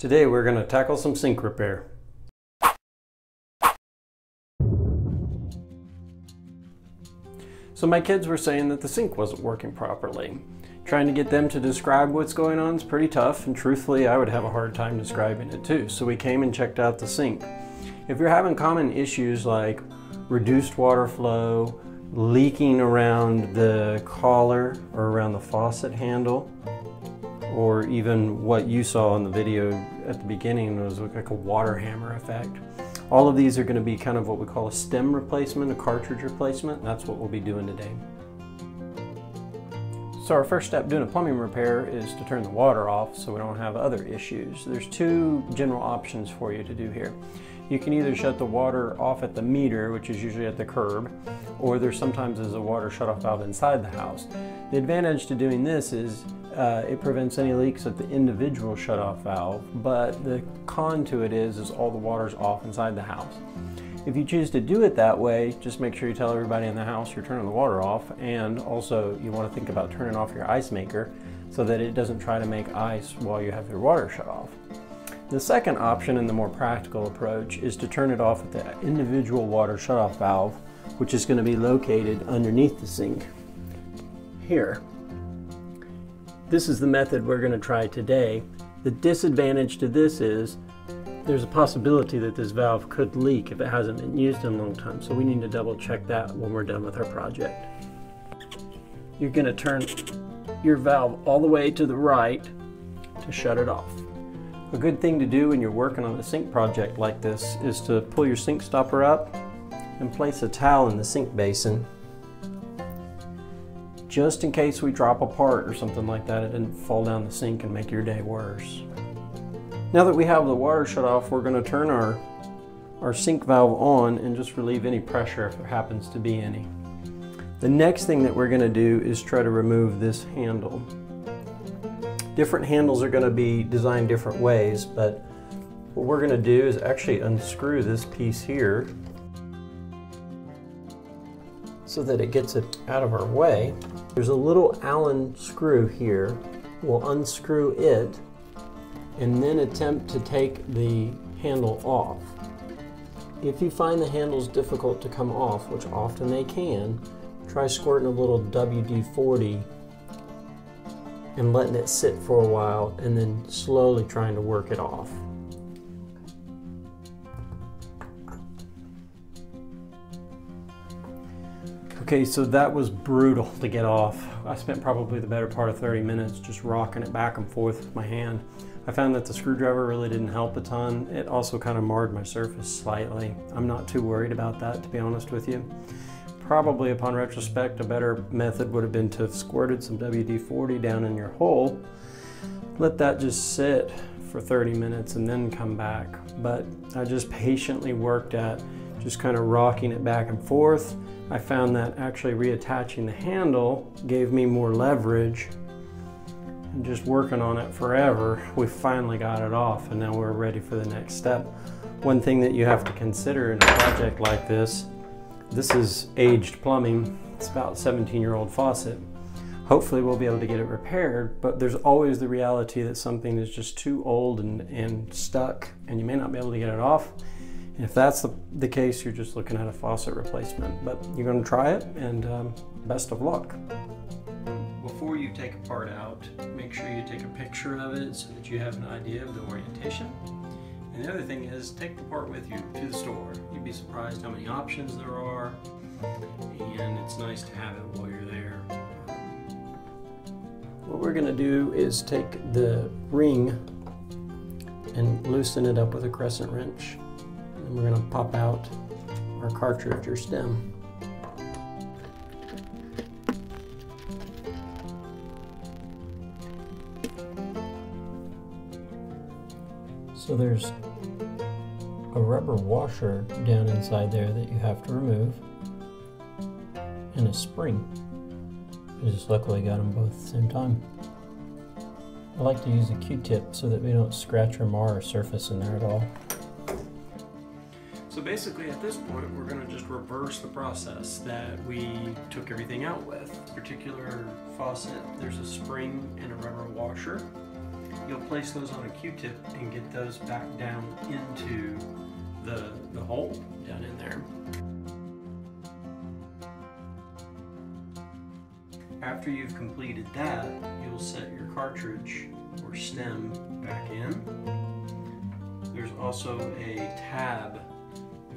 Today we're going to tackle some sink repair. So my kids were saying that the sink wasn't working properly. Trying to get them to describe what's going on is pretty tough and truthfully I would have a hard time describing it too. So we came and checked out the sink. If you're having common issues like reduced water flow, leaking around the collar or around the faucet handle, or even what you saw in the video at the beginning was like a water hammer effect. All of these are going to be kind of what we call a stem replacement, a cartridge replacement. That's what we'll be doing today. So our first step doing a plumbing repair is to turn the water off so we don't have other issues. There's two general options for you to do here. You can either shut the water off at the meter, which is usually at the curb, or there sometimes is a water shut-off valve inside the house. The advantage to doing this is uh, it prevents any leaks at the individual shut-off valve, but the con to it is, is all the water's off inside the house. If you choose to do it that way, just make sure you tell everybody in the house you're turning the water off, and also you want to think about turning off your ice maker so that it doesn't try to make ice while you have your water shut off. The second option and the more practical approach is to turn it off at the individual water shut-off valve, which is going to be located underneath the sink here. This is the method we're going to try today. The disadvantage to this is there's a possibility that this valve could leak if it hasn't been used in a long time, so we need to double check that when we're done with our project. You're going to turn your valve all the way to the right to shut it off. A good thing to do when you're working on a sink project like this is to pull your sink stopper up and place a towel in the sink basin just in case we drop a part or something like that, it didn't fall down the sink and make your day worse. Now that we have the water shut off, we're going to turn our, our sink valve on and just relieve any pressure if there happens to be any. The next thing that we're going to do is try to remove this handle. Different handles are going to be designed different ways, but what we're going to do is actually unscrew this piece here so that it gets it out of our way. There's a little Allen screw here. We'll unscrew it and then attempt to take the handle off. If you find the handles difficult to come off, which often they can, try squirting a little WD-40 and letting it sit for a while and then slowly trying to work it off. Okay, so that was brutal to get off. I spent probably the better part of 30 minutes just rocking it back and forth with my hand. I found that the screwdriver really didn't help a ton. It also kind of marred my surface slightly. I'm not too worried about that, to be honest with you. Probably upon retrospect, a better method would have been to have squirted some WD-40 down in your hole, let that just sit for 30 minutes and then come back. But I just patiently worked at just kind of rocking it back and forth I found that actually reattaching the handle gave me more leverage and just working on it forever, we finally got it off and now we're ready for the next step. One thing that you have to consider in a project like this, this is aged plumbing. It's about 17 year old faucet. Hopefully we'll be able to get it repaired, but there's always the reality that something is just too old and, and stuck and you may not be able to get it off. If that's the, the case, you're just looking at a faucet replacement, but you're gonna try it and um, best of luck. Before you take a part out, make sure you take a picture of it so that you have an idea of the orientation. And the other thing is take the part with you to the store. You'd be surprised how many options there are and it's nice to have it while you're there. What we're gonna do is take the ring and loosen it up with a crescent wrench and we're going to pop out our cartridge or stem. So there's a rubber washer down inside there that you have to remove and a spring. I just luckily got them both at the same time. I like to use a Q-tip so that we don't scratch or mar our surface in there at all. So basically at this point, we're gonna just reverse the process that we took everything out with. Particular faucet, there's a spring and a rubber washer. you'll place those on a Q-tip and get those back down into the, the hole down in there. After you've completed that, you'll set your cartridge or stem back in. There's also a tab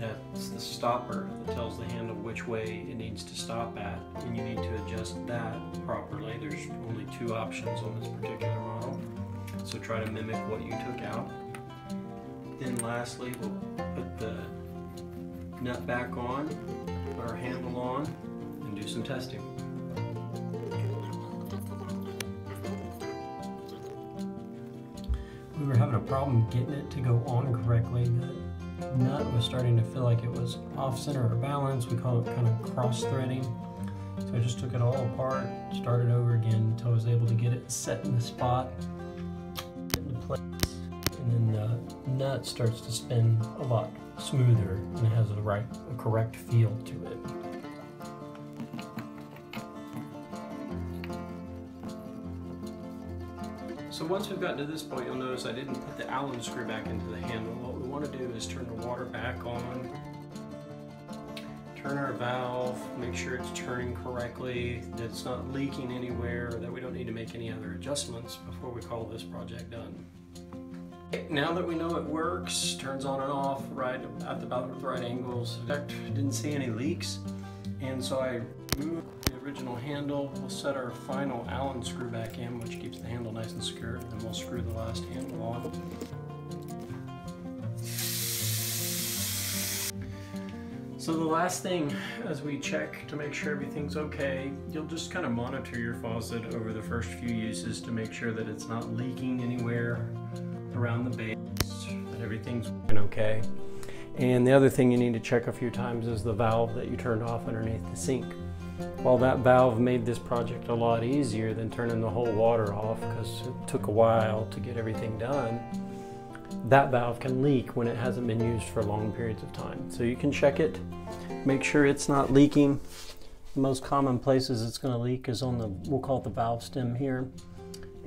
that's the stopper that tells the handle which way it needs to stop at and you need to adjust that properly. There's only two options on this particular model so try to mimic what you took out. Then lastly we'll put the nut back on, put our handle on and do some testing. We were having a problem getting it to go on correctly. Nut was starting to feel like it was off center or balance. We call it kind of cross threading. So I just took it all apart, started over again until I was able to get it set in the spot, into place, and then the nut starts to spin a lot smoother and it has the right, a correct feel to it. So once we've gotten to this point, you'll notice I didn't put the Allen screw back into the handle. Want to do is turn the water back on, turn our valve, make sure it's turning correctly, that it's not leaking anywhere, that we don't need to make any other adjustments before we call this project done. Now that we know it works, turns on and off right at about the right angles, didn't see any leaks, and so I moved the original handle. We'll set our final Allen screw back in, which keeps the handle nice and secure, and we'll screw the last handle on. So the last thing as we check to make sure everything's okay, you'll just kind of monitor your faucet over the first few uses to make sure that it's not leaking anywhere around the base, that everything's okay. And the other thing you need to check a few times is the valve that you turned off underneath the sink. While that valve made this project a lot easier than turning the whole water off because it took a while to get everything done, that valve can leak when it hasn't been used for long periods of time. So you can check it, make sure it's not leaking. The most common places it's going to leak is on the, we'll call it the valve stem here.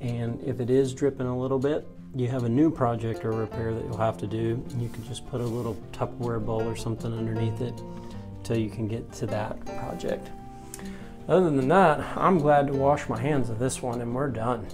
And if it is dripping a little bit, you have a new project or repair that you'll have to do. You can just put a little Tupperware bowl or something underneath it until you can get to that project. Other than that, I'm glad to wash my hands of this one and we're done.